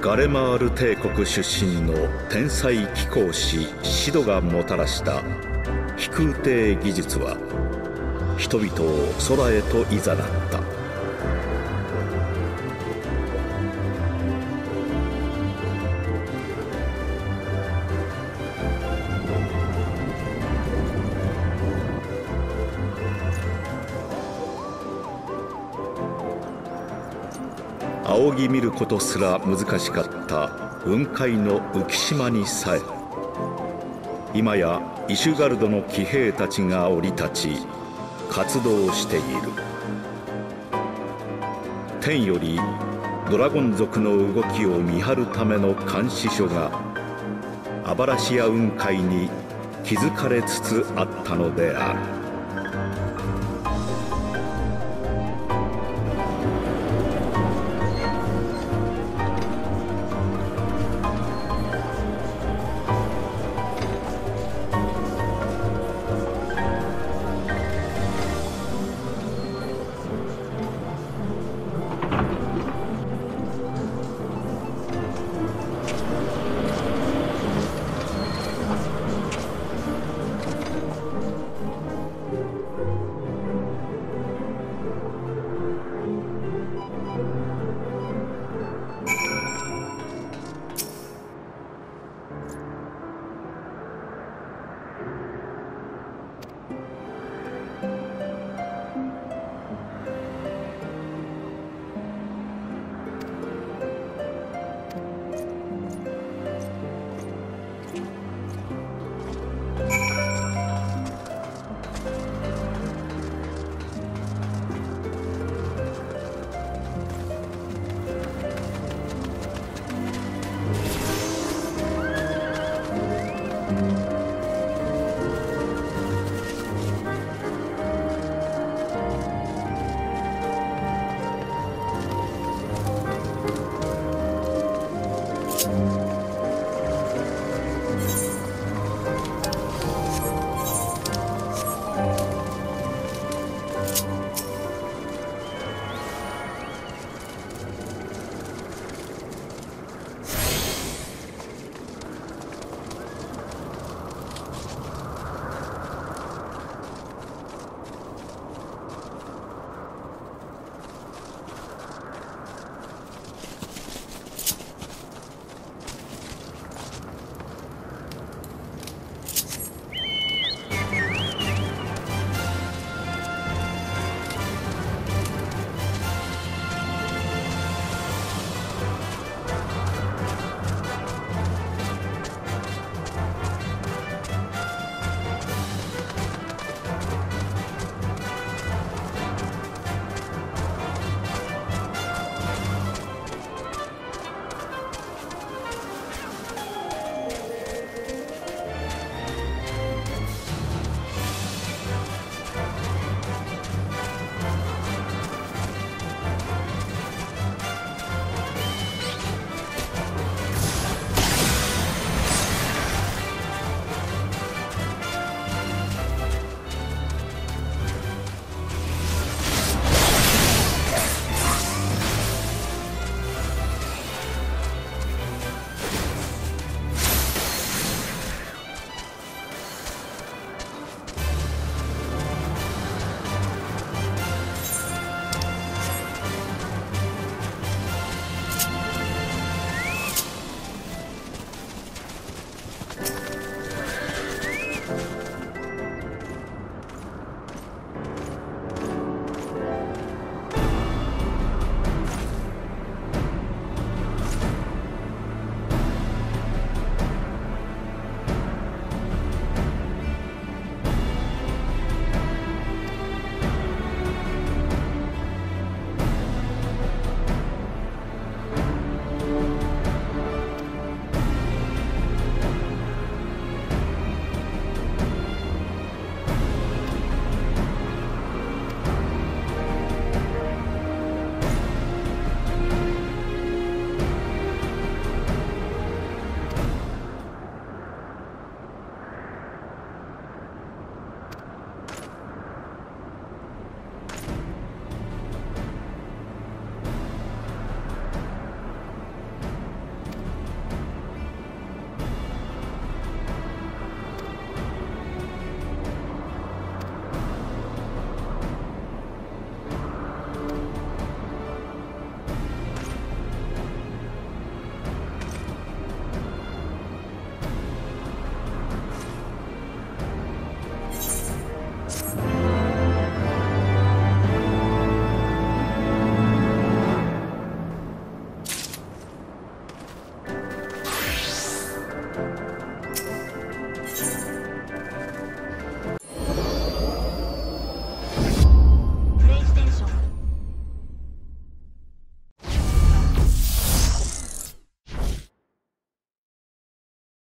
ガレマール帝国出身の天才貴公子シドがもたらした飛空艇技術は人々を空へといざなった。ぎ見ることすら難しかった雲海の浮島にさえ今やイシュガルドの騎兵たちが降り立ち活動している。天よりドラゴン族の動きを見張るための監視所がアバラシア雲海に築かれつつあったのである。